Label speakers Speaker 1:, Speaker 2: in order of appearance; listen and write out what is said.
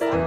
Speaker 1: Bye.